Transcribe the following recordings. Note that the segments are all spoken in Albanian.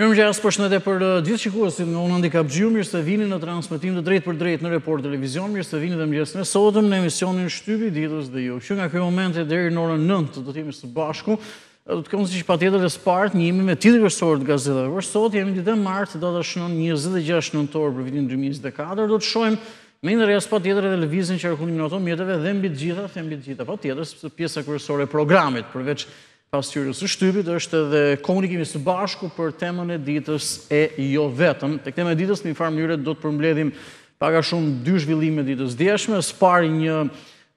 Mirëmëngjes, përshëndetje për uh, gjithë shikuesit, nga unë Andi Kapxhiu, mirë se vini në transmetim të drejtpërdrejtë në Report Televizion, mirë se vini dhe mëngjesin e sotëm në emisionin Shtypi i Ditës dhe ju. Që nga ky moment e deri në orën 9 do të jemi së bashku, do të kemë siç patjetër së pari të njihemi me titujt kryesorë të gazetave. Për sot jemi ditë e martë, data shënon 26 nëntor për vitin 2024, do të shohim ndërmjet patjetër edhe lëvizjen e qarkullimit të automjeteve dhe mbi të gjitha, them mbi të gjitha patjetër, sepse pjesa kryesore e programit përveç Pasqyrës së shtypit është edhe komunikimi së bashku për temën e ditës e jo vetëm. Tek tema e ditës në një farë mënyre do të përmbledhim pak a shumë dy zhvillime të ditës së djeshme, së pari një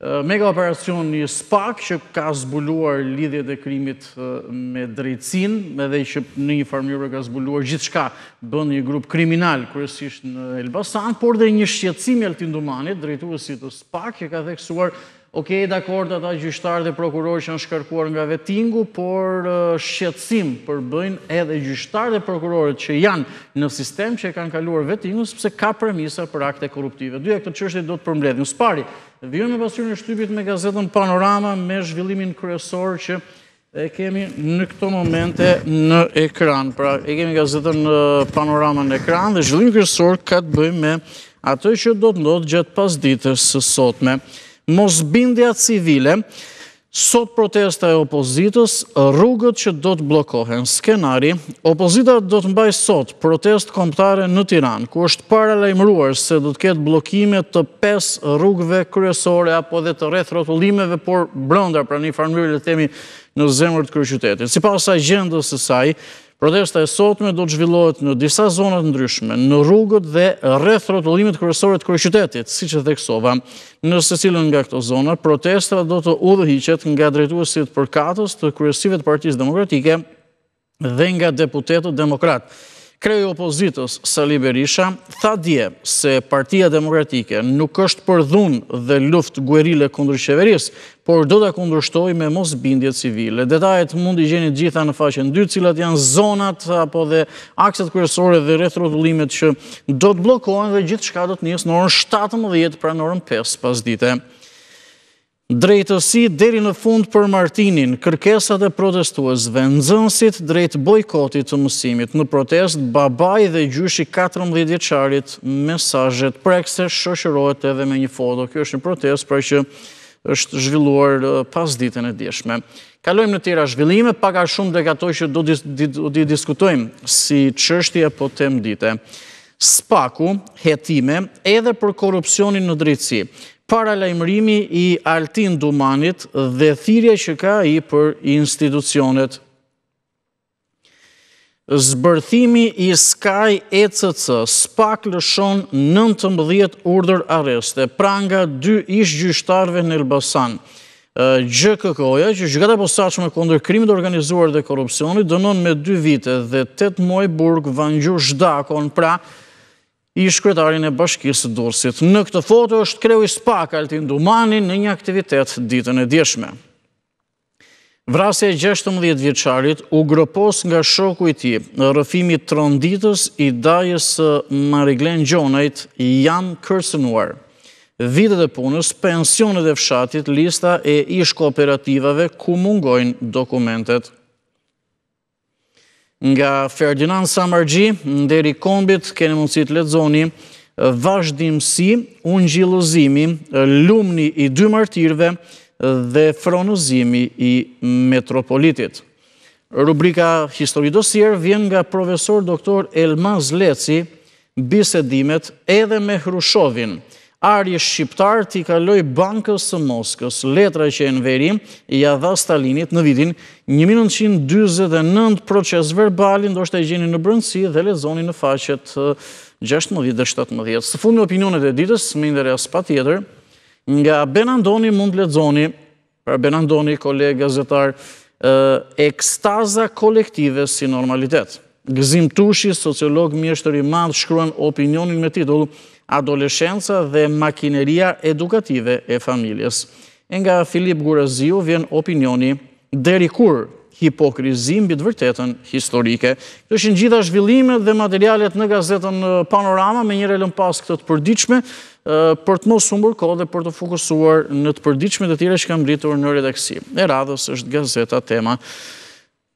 megaoperacion i SPAK që ka zbuluar lidhjet e krimit me drejtësinë edhe që në një farë mënyre ka zbuluar gjithçka bënte një grup kriminal kryesisht në Elbasan por dhe një shqetësim i Altin Dumanit drejtuesit të SPAK që ka theksuar Ok, dakord, ata gjyqtarët e prokurorët që janë shkarkuar nga vetingu, por shqetësim përbëjnë edhe gjyqtarët e prokurorët që janë në sistem që e kanë kaluar vetingun sepse ka premisa për akte korruptive. Të dyja këto çështje do t'i përmbledhim. Së pari, vijojmë me pasqyrën e shtypit me gazetën Panorama me zhvillimin kryesor që E kemi në këto momente në ekran, pra e kemi gazetën Panorama në ekran dhe zhvillimi kryesor ka të bëjmë me atë që do të ndodhë gjatë pasdites së sotme. Mosbindja civile, sot protesta e opozitës, rrugët që do të bllokohen. Skenari, opozita do të mbajë sot Protestë kombëtare në Tiranë, ku është paralajmëruar se do të ketë bllokime të pesë rrugëve kryesore apo dhe të rrethrrotullimeve, por brenda, pra në një farë mënyrë le të themi në zemër të kryeqytetit. Sipas agjendës së saj, protesta e sotme do të zhvillohet në disa zona të ndryshme, në rrugët dhe rrethrrotullimet kryesore të kryeqytetit, siç e theksova. Në secilën nga këto zona, protesta do të udhëhiqet nga drejtuesit përkatës të kryesive të Partisë Demokratike, dhe nga deputetët demokratë. Kreu i opozitës, Sali Berisha, tha dje se Partia Demokratike nuk është për dhunë dhe luftë guerile kundër qeverisë, por do ta kundërshtojë me mosbindje civile. Detajet mund t'i gjeni të gjitha në faqen dy, cilat janë zonat apo dhe akset kryesore dhe rrethrrotullimet që do të bllokohen dhe gjithçka do të nisë në orën 17 pra në orën 5 pasdite. Drejtësi deri në fund për Martinin, kërkesat e protestuesve, nxënësit drejt bojkotit të mësimit, në protestë babai dhe gjyshi i katërmbëdhjetëvjeçarit, mesazhet prekëse shoqërohet edhe me një foto. Kjo është një protestë pra që është zhvilluar pasditen e djeshme. Kalojmë në tjera zhvillime, pak a shumë tek ato që do të diskutojmë si çështje apo temë dite. Spaku, Hetime edhe për korrupsionin në drejtësi, paralajmërimi i Altin Dumanit dhe thirrja që ka ai për institucionet. Zbërthimi i Sky ECC, SPAK lëshon nëntëmbëdhjetë urdhër arreste, pranga dy ish-gjyqtarëve në Elbasan. GJKKO-ja, që gjykata e posaçme kundër krimit të organizuar dhe korrupsionit dënon me 2 vite dhe 8 muaj burg Vangjush Dakon, pra ish kryetarin e bashkisë së Durrësit. Në këtë foto është kreu i SPAK Altin Dumani në një aktivitet ditën e djeshme. Vrasja e 16 vjeçarit u gropos nga shoku i tij, rrëfimi tronditës i dajës së Mariglen Gjonajt janë kërcënuar. Vitet e punës, pensionet e fshatit, lista e ish-kooperativave ku mungojnë dokumentet. Nga Ferdinand Samarxhi, nderi kombit, keni mundësi të lexoni, vazhdimësi, ungjillëzimi, lumni i dy martirëve dhe fronëzimi i metropolitit. Rubrika Histori Dosier vjen nga profesor doktor Elmaz Leci, Bisedimet edhe me Hrushovin. Ari shqiptar t'i kalojë bankës së Moskës letra që Enveri ia dha Stalinit në vitin një mijë e nëntëqind e dyzet e nëntë procesverbalin ndoshta e gjeni në brendësi dhe lexoni në faqet gjashtëmbëdhjetë dhe shtatëmbëdhjetë. Së fundmi opinionet e ditës me interes patjetër nga Ben Andoni mund të lexoni Pra Ben Andoni, koleg, gazetar, ekstaza kolektive si normalitet. Gëzim Tushi, sociolog mjeshtër i madh, shkruan opinionin me titull Adoleshenca dhe makineria edukative e familjes. E nga Filip Guraziu vjen opinioni Deri kur hipokrizi mbi të vërtetën historike. Këto ishin gjitha zhvillimet dhe materialet në gazetën Panorama menjëherë lëmë pas këtë të përditshme për të mos humbur kohë dhe për t'u fokusuar në të përditshme të tjera që kanë mbërritur në redaksi. E radhës është gazeta Tema.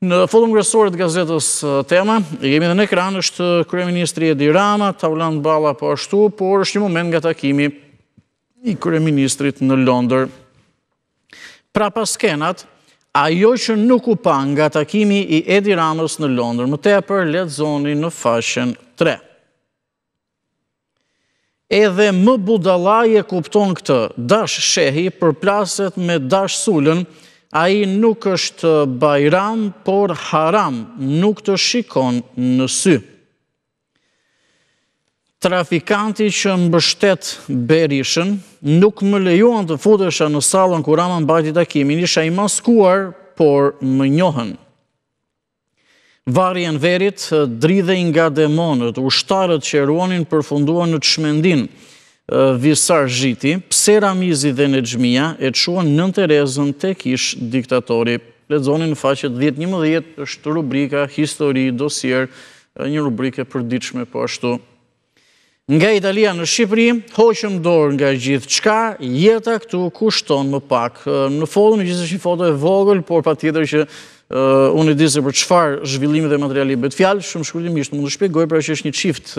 Në foton kryesore të gazetës Tema, jemi në ekran është kryeministri Edi Rama, Taulant Balla po ashtu, por është një moment nga takimi i kryeministrit në Londër. Prapaskenat, ajo që nuk u pa nga takimi i Edi Ramës në Londër, më tepër lexoni në faqen 3. Edhe më budallai e kupton këtë, Dash Shehi përplaset me Dash Sulën, ai nuk është Bajram, por Haram, nuk të shikon në sy. Trafikanti që mbështet Berishën nuk më lejuan të futesha në sallën ku Rama mbajti takimin, isha i maskuar, por më njohën. Varri i Enverit dridhej nga demonët, ushtarët që e ruanin përfunduan në çmendinë. Visar Zhiti, pse Ramizi dhe Nexhmija e çuan Nënë Terezën tek ish diktatori? Lexoni në faqet dhjetë, njëmbëdhjetë, është rubrika Histori, Dosier, një rubrikë e përditshme po ashtu. Nga Italia në Shqipëri, hoqëm dorë nga gjithçka, jeta këtu kushton më pak. Në foto në gjithë është një foto e vogël, por patjetër që unë e di se për çfarë zhvillimi dhe materiali bëhet fjalë, shumë shkurtimisht mund të shpjegoj, pra që është një çift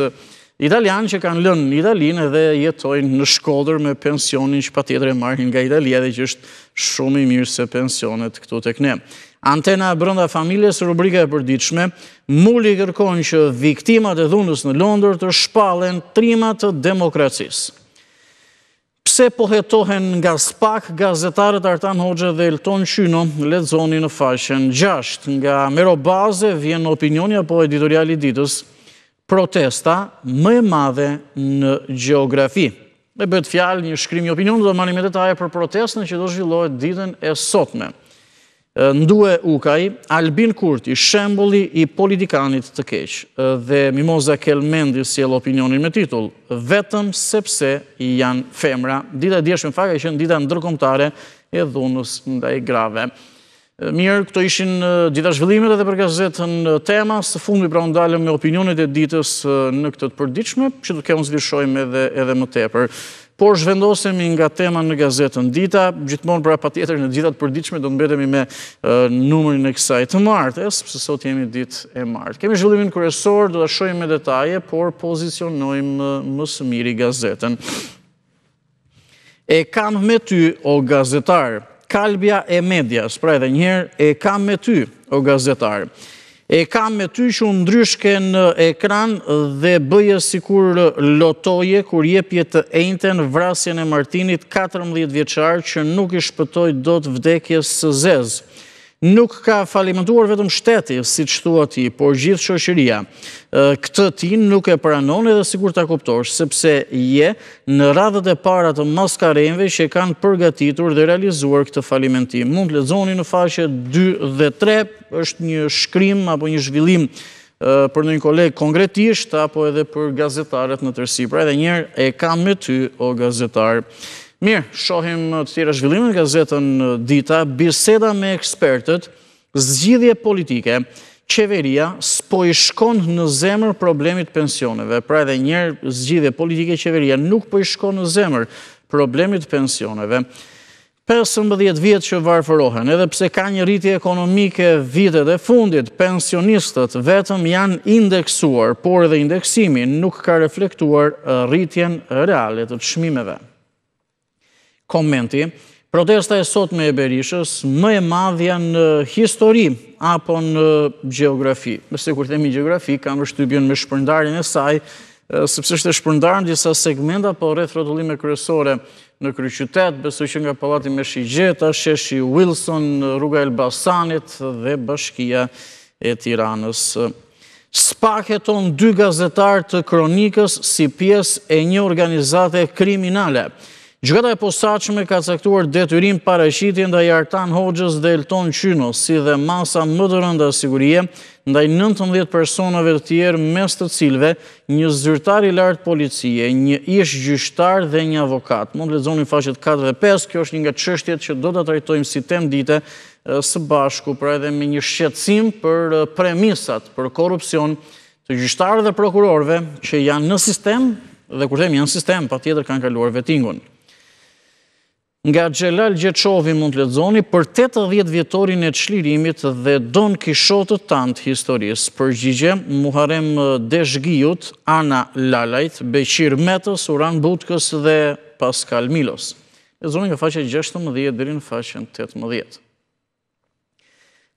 italian që kanë lënë Italinë edhe jetojnë në Shkodër me pensionin që patjetër e marrin nga Italia dhe që është shumë i mirë se pensionet këtu tek ne. Antena brenda familjes, rubrika e përditshme, Muli kërkon që viktimat e dhunës në Londër të shpallen trima të demokracisë. Pse po hetohen nga spak gazetarët Artan Hoxha dhe Elton Qyno, lexoni në faqen 6. Nga Mero Baze vjen opinioni apo editoriali i ditës, protesta më e madhe në gjeografi. Me bëhet fjalë një shkrim, një opinion, do ta marrim me detaje për protestën që do zhvillohet ditën e sotme. Ndue Ukaj, Albin Kurti, shembulli i politikanit të keq, dhe Mimoza Kelmendi sjell opinionin me titull, Vetëm sepse janë femra. Dita e djeshme në fakt ka qenë dita ndërkombëtare e dhunës ndaj grave. Mirë, këto ishin gjitha zhvillimet edhe për gazetën Tema. Së fundmi pra u ndalëm me opinionet e ditës në këtë të përditshme, që do të kemë s'i shohim edhe më tepër. Por zhvendosemi nga Tema në gazetën Dita, gjithmonë pra patjetër në gjitha të përditshmet do të mbetemi me numrin e kësaj të marte, sepse sot jemi ditë e martë. Kemi zhvillimin kryesor, do ta shohim me detaje, por pozicionojmë më së miri gazetën. E kam me ty, o gazetar, kalbja e medias, pra edhe një herë, e kam me ty, o gazetar. E kam me ty që u ndrydhje në ekran dhe bëje sikur lotoje, kur jepje të enjten vrasjen e Martinit 14 vjeçar që nuk i shpëtoi dot vdekjes së zezë. Nuk ka falimentuar vetëm shteti, siç thua ti, por gjithë shoqëria. Këtë ti nuk e pranon edhe sikur ta kuptosh, sepse je në radhët e para të maskarenjve që e kanë përgatitur dhe realizuar këtë falimentim. Mund të lexoni në faqe 2 dhe 3. është një shkrim apo një zhvillim për ndonjë koleg konkretisht apo edhe për gazetarët në tërësi. Pra edhe një herë e kam me ty o gazetar. Mirë, shohim të tjera zhvillime në gazetën Dita, biseda me ekspertët, zgjidhje politike, qeveria s'po i shkon në zemër problemit të pensioneve. Pra edhe një herë zgjidhje politike qeveria nuk po i shkon në zemër problemit të pensioneve. Pesëmbëdhjetë vjet që varfërohen, edhe pse ka një rritje ekonomike vitet e fundit, pensionistët vetëm janë indeksuar, por edhe indeksimi nuk ka reflektuar rritjen reale të çmimeve. Komenti, Protesta e sotme e Berishës, më e madhja në histori apo në gjeografi. Me sa kur themi gjeografi, kam përshtypjen me shpërndarjen e saj, sepse është e shpërndarë në disa segmenta, apo rrethrrotullime kryesore në kryeqytet, besoj që nga Pallati me Shigjeta, sheshi Wilson, rruga e Elbasanit dhe bashkia e Tiranës. Spak heton dy gazetarë të kronikës si pjesë e një organizate kriminale. Gjykata e posaçme ka caktuar detyrim paraqitje ndaj Artan Hoxhës dhe Elton Qynos, si dhe masa më të rënda sigurie ndaj 19 personave të tjerë, mes të cilëve Një zyrtar i lartë policie, një ish gjyqtar dhe një avokat. Mund të lexoni faqet katër dhe pesë, kjo është një nga çështjet që do ta trajtojmë si temë dite së bashku, pra edhe me një shqetësim për premisat për korrupsion të gjyqtarëve dhe prokurorëve që janë në sistem dhe kur themi janë në sistem, patjetër kanë kaluar vetingun. Nga Xhelal Gjeçovi mund të lexoni për tetëdhjetë vjetorin e çlirimit dhe Don Kishotët tanë të historisë. Përgjigje, Muharrem Dezhgiut, Ana Lalajt, Beqir Metës, Uran Butkës dhe Paskal Milos. Lexoni nga faqja gjashtëmbëdhjetë deri në faqen tetëmbëdhjetë.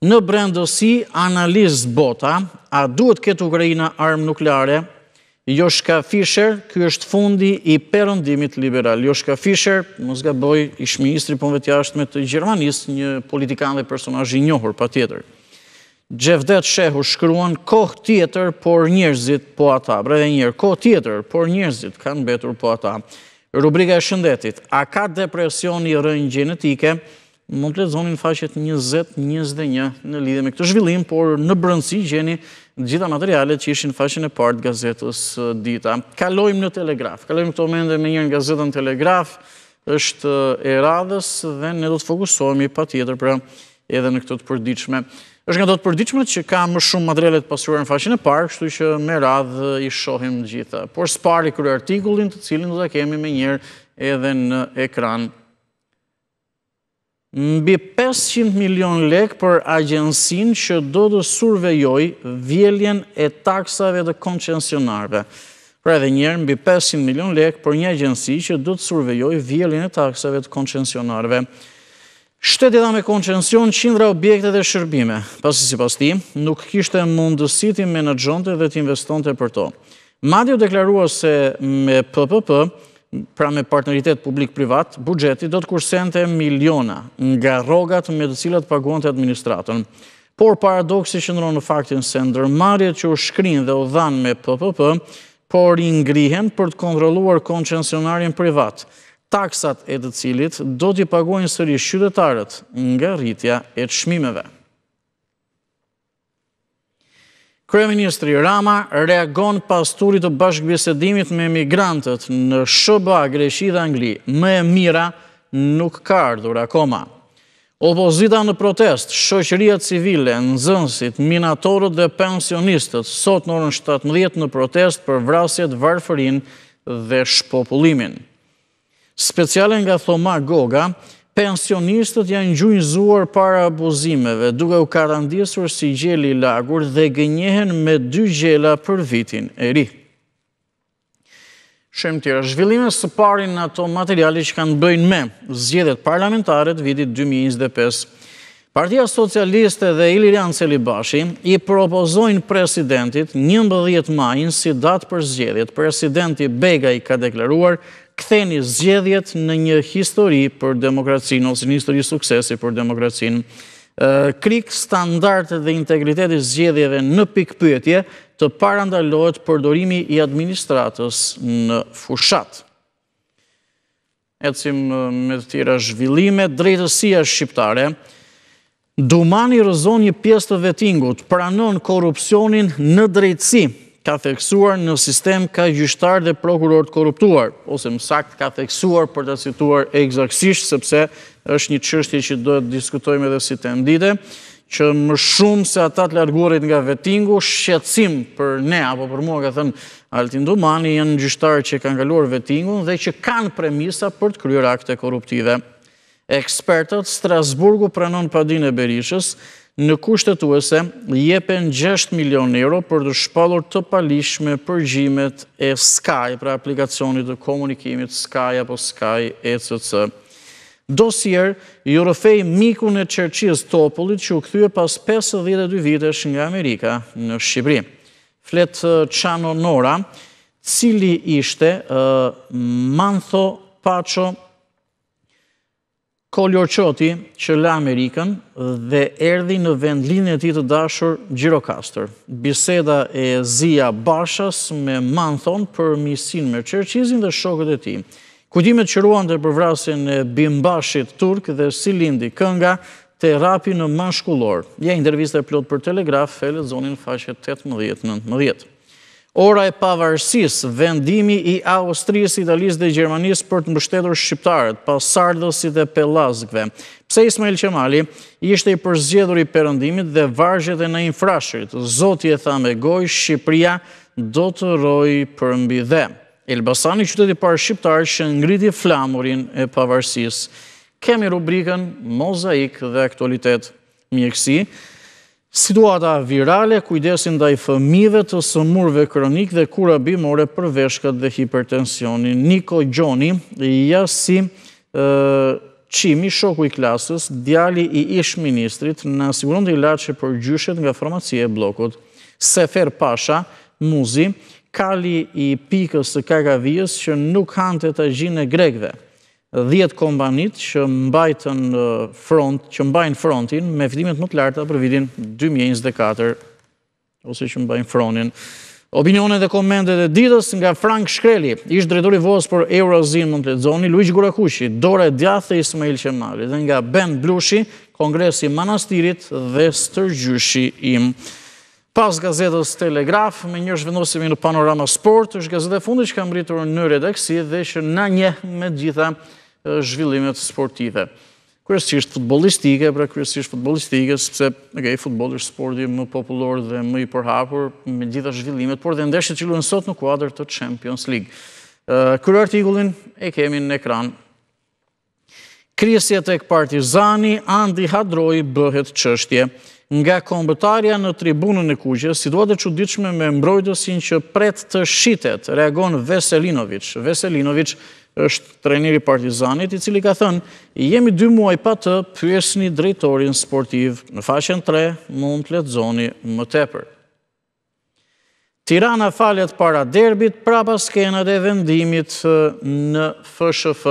Në brendësi, analizë bota, a duhet të ketë Ukraina armë nukleare? Joshka Fischer, ky është fundi i perëndimit liberal. Joshka Fischer, mos gaboj, ish ministri i punëve të jashtme të Gjermanisë, një politikan dhe personazh i njohur, patjetër. Xhevdet Shehu shkruan kohë tjetër, por njerëzit po ata. Pra edhe një herë, kohë tjetër, por njerëzit kanë mbetur po ata. Rubrika e shëndetit, a ka depresioni rrënjë gjenetike, Mund të lexoni në faqet njëzet, njëzet e një në lidhje me këtë zhvillim, por në brendësi gjeni të gjitha materialet që ishin në faqen e parë të gazetës Dita. Kalojmë në Telegraf, kalojmë këto momente menjëherë në gazetën Telegraf, është e radhës dhe ne do të fokusohemi patjetër pra edhe në këtë të përditshme. është nga ato të përditshme që ka më shumë materiale të pasuruara në faqen e parë, kështu që me radhë i shohim të gjitha. Por së pari kryeartikullin të cilin do ta kemi menjëherë edhe në ekran. Mbi pesëqind milionë lekë për agjencinë që do të survejojë vjeljen e taksave të koncensionarëve. Pra edhe një herë mbi pesëqind milionë lekë për një agjenci që do të survejojë vjeljen e taksave të koncensionarëve. Shteti dha me koncension qindra objekte dhe shërbime, pasi sipas tij, nuk kishte mundësi t'i menaxhonte dhe të investonte për to. Madje u deklarua se me PPP, pra me partneritet publik-privat, buxheti do të kursente miliona nga rrogat me të cilat paguante administratën. Por paradoksi qëndron në faktin se ndërmarrjet që u shkrinë dhe u dhanë me PPP, po ringrihen për të kontrolluar koncensionarin privat, taksat e të cilit do t'i paguajnë sërish qytetarët nga rritja e çmimeve. Kryeministri Rama reagon pas turit të bashkëbisedimit me emigrantët në SHBA, Greqi dhe Angli. Më e mira nuk ka ardhur akoma. Opozita në protestë, shoqëria civile, nxënësit, minatorët dhe pensionistët, sot në orën 17 në protestë për vrasjet, varfërinë dhe shpopullimin. Speciale nga Thoma Goga, Pensionistët janë gjunjëzuar para abuzimeve, duke u katandisur si gjeli i lagur dhe gënjehen me dy gjela për vitin e ri. Shohim të tjera zhvillime, së pari ato materiale që kanë bëjnë me zgjedhjet parlamentare të vitit 2025. Partia Socialiste dhe Ilirian Celibashi i propozojnë presidentit njëmbëdhjetë majin si datë për zgjedhjet. Presidenti Begaj ka deklaruar, Ktheni zgjedhjet në një histori për demokracinë ose një histori suksesi për demokracinë. KRIIK, standardet dhe integriteti i zgjedhjeve në pikëpyetje, të parandalohet përdorimi i administratës në fushatë. Ecim me të tjera zhvillime, drejtësia shqiptare, Dumani rrëzon një pjesë të vetingut, pranon korrupsionin në drejtësi, ka theksuar në sistem ka gjyqtarë dhe prokurorë të korruptuar, ose më saktë ka theksuar për ta cituar ekzaktësisht, sepse është një çështje që do ta diskutojmë edhe si temë dite, që më shumë se ata të larguarit nga vetingu, shqetësim për ne, apo për mua, ka thënë Altin Dumani janë gjyqtarët që kanë kaluar vetingun dhe që kanë premisa për të kryer akte korruptive. Ekspertët, Strasburgu pranon padinë e Berishës, në kushtetuese jepen 6 milion euro për të shpallur të paligjshme përgjimet e Sky, pra aplikacionit të komunikimit Sky apo Sky ECC. Dosier, ju rrëfej mikun e Çerçiz Topullit që u kthye pas 52 vitesh nga Amerika në Shqipëri. Flet Çano Nora, cili ishte Mantho Paço Koljoqoti që la Amerikën dhe erdhi në vendlindjen e tij të dashur Gjirokastër. Biseda e Zia Bashas me Manthon për miqësinë me Çerçizin dhe shokët e tij. Kujtimet që ruante për vrasjen e bimbashit turk dhe si lindi kënga Te rrapi në Mashkullorë. Ja intervista e plot për Telegraf, e lexoni në faqet 18, 19. Ora e pavarësisë, vendimi i Austrisë, Italisë dhe Gjermanisë për të mbështetur shqiptarët, pasardhësit e pellazgëve. Pse Ismail Qemali ishte i përzgjedhur i perëndimit dhe vargjet e Naim Frashërit, zoti e tha me gojë, Shqipëria do të rrojë përmbi dhe. Elbasani qyteti i parë shqiptar që ngriti flamurin e pavarësisë. Kemi rubrikën Mozaik dhe aktualitet mjekësi. Situata virale, kujdesi ndaj fëmijëve të sëmurëve kronikë dhe kura bimore për veshkat dhe hipertensionin. Niko Gjoni, ja si Çimi, shoku i klasës, djali i ish-ministrit, na siguronte ilaçe për gjyshet nga farmacia e bllokut. Sefer Pasha, Muzi, kali i pikës së Kakavijës që nuk hante tagjinë e grekëve. Dhjetë kompanitë që mbajnë front, që mbajnë frontin me fitimet më të larta për vitin dy mijë e njëzet e katër. ose që mbajnë fronin. Opinionet dhe komentet e ditës nga Frank Shkreli, ish-drejtor i VOA-s për Euroazinë mund të lexoni, Luigj Gurakuqi, dora e djathtë e Ismail Qemalit, dhe nga Ben Blushi, Kongresi i Manastirit dhe Stërgjyshi im. Pas gazetës Telegraf, menjëherë zhvendosemi në Panorama Sport, është gazeta e fundit që ka mbërritur në redaksi dhe që na njeh me të gjitha zhvillimet sportive. Kryesisht futbollistike, pra kryesisht futbollistike, sepse e, futbolli është sporti më popullor dhe më i përhapur me të gjitha zhvillimet, por dhe ndeshjet që luhen sot në kuadër të Champions League. Kryeartikullin e kemi në ekran. Krisje tek Partizani, Andi Hadroj bëhet çështje. Nga kombëtarja në tribunën e kuqe, situatë e çuditshme me mbrojtësin që pret të shitet, reagon Veselinoviç. Veselinoviç është trajneri i Partizanit, i cili ka thënë, jemi dy muaj pa të, pyesni drejtorin sportiv në faqen 3, mund të lexoni më tepër. Tirana falet para derbit, prapaskenat e vendimit në FSHF.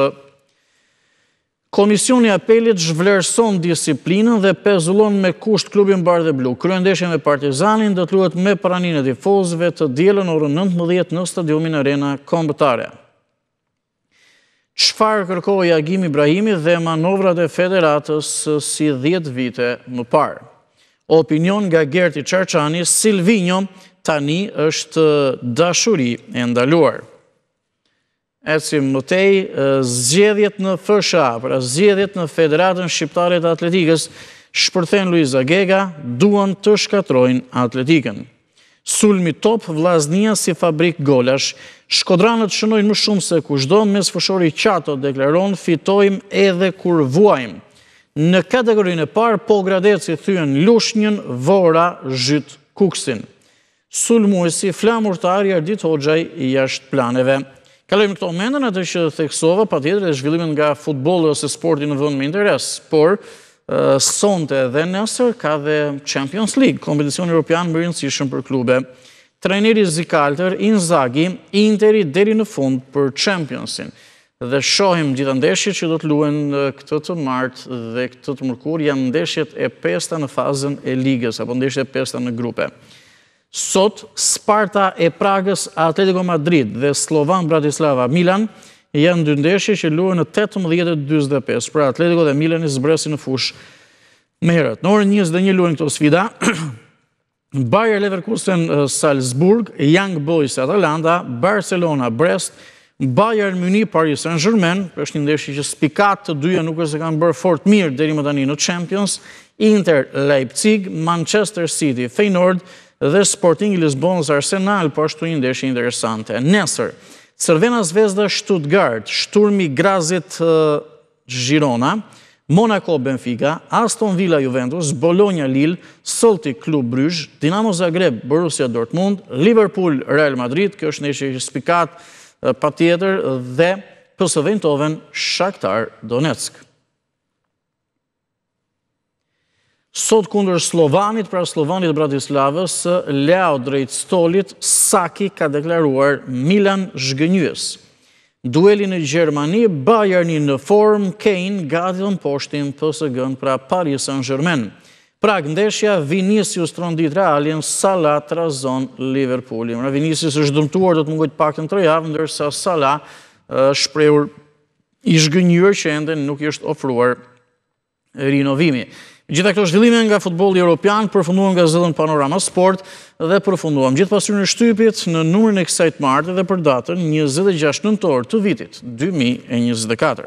Komisioni i Apelit zhvlerëson disiplinën dhe pezullon me kusht klubin bardheblu. Kryendeshja me Partizanin do të luhet me praninë e tifozëve të dielën në orën nëntëmbëdhjetë në stadiumin Arena Kombëtare. Çfarë kërkoi Agim Ibrahimi dhe manovrat e Federatës si dhjetë vite më parë? Opinion nga Gerti Çarçani, Silvinjo tani është dashuri e ndaluar. Ecim më tej, zgjedhjet në FSHA, pra zgjedhjet në Federatën Shqiptare të Atletikës, shpërthen Luiza Gega, duan të shkatërrojnë atletikën. Sulmi top Vllaznia si fabrikë golash. Shkodranët shënojnë më shumë se kushdo, mesfushori Qato deklaron fitojmë edhe kur vuajmë. Në kategorinë e parë, Pogradeci thyen Lushnjën, Vora zhyt Kukësin. Sulmuesi i Flamurtarit Ardit Hoxhaj jashtë planeve. Kalojmë këto momente në atë që theksova, patjetër ka zhvillime nga futbolli ose sporti në vend me interes, por sonte dhe nesër ka dhe Champions League, kompeticioni europian më i rëndësishëm për klube. Trajneri zikaltër, Inzagi, Interi deri në fund për Championsin. Dhe shohim gjithë ndeshjet që do të luhen këtë të martë dhe këtë të mërkurë janë ndeshjet e pesta në fazën e ligës apo ndeshjet e pesta në grupe. Sot Sparta e Pragës, Atletico Madrid dhe Slovan Bratislava Milan janë dy ndeshje që luhen në 18:45. Pra Atletico dhe Milani zbresin në fushë më herët. Në orën 21 luhen këto sfida. Bayer Leverkusen Salzburg, Young Boys Atalanta, Barcelona Brest, Bayern Munich Paris Saint-Germain, është një ndeshje që spikat të dyja nuk është se kanë bërë fort mirë deri më tani në Champions, Inter Leipzig, Manchester City, Feyenoord dhe Sportingu i Lisbonës Arsenal, po ashtu një ndeshje interesante. Nesër, Crvena Zvezda Stuttgart, Shturmi i Grazit Girona, Monaco Benfica, Aston Villa Juventus, Bologna Lille, Celtic Club Bruges, Dinamo Zagreb Borussia Dortmund, Liverpool Real Madrid, kjo është një që spikat patjetër, dhe PSV Eindhoven Shakhtar Donetsk. Sot kundër Slovanit, pra Slovanit të Bratislavës, Leao drejt stolit, Saki ka deklaruar Milan zhgënjyes. Dueli në Gjermani, Bayerni në formë, Kane gati të mposhtë PSG-në pra Paris Saint-Germain. Prag ndeshja, Vinicius trondit Realin, Salah trazon Liverpoolin. Pra Vinicius është dëmtuar, do të mungojë të paktën 3 javë, ndërsa Salah është shprehur i zhgënjyer që ende nuk i është ofruar rinovimi. Me gjitha këto zhvillime nga futbolli europian përfunduam gazetën Panorama Sport dhe përfunduam gjithë pasqyrën e shtypit në numrin e kësaj të marte dhe për datën 26 nëntor të vitit 2024.